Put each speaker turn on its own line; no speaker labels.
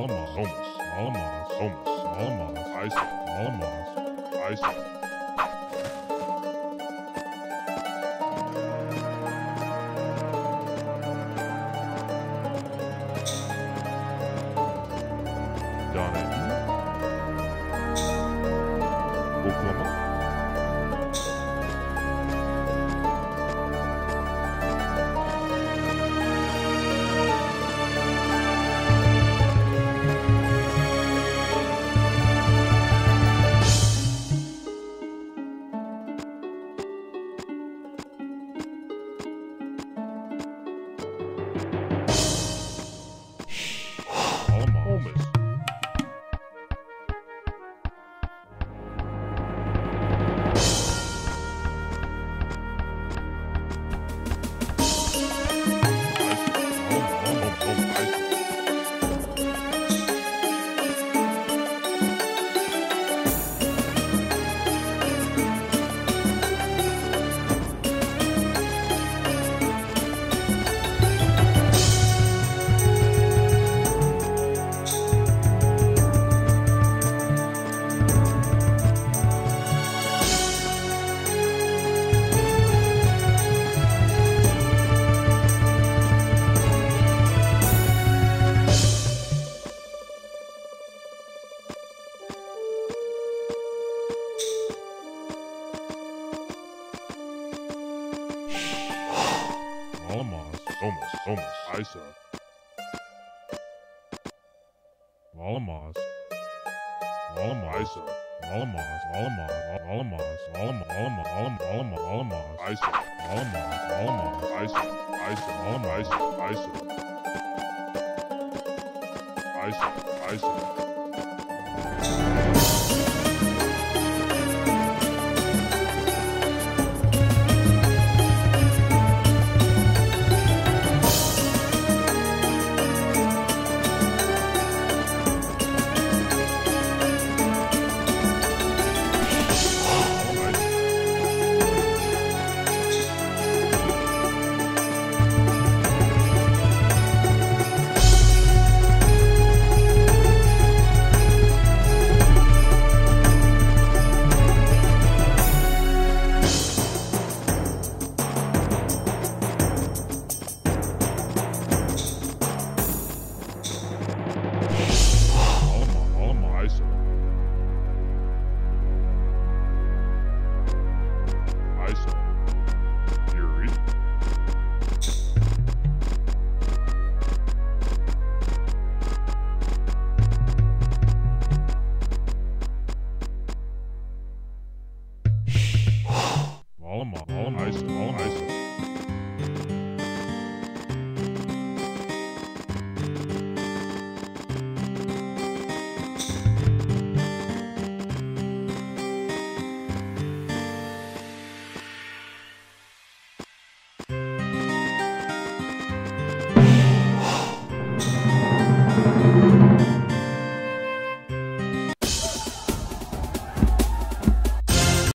Thomas, Alamos, Thomas, Alamos, Isaac, Alamos, Isaac. Donahue, Oklahoma, Alamos, Thomas, Thomas, Isa. Alamos, Alamos, Isa. Alamos, Alamos, Alamos, Alamos, Alamos, Alamos, Alamos, Isa. Alamos, Alamos, Isa, Isa, Alamos, Isa, Isa. Isa, Isa. nice, all nice.